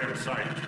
website.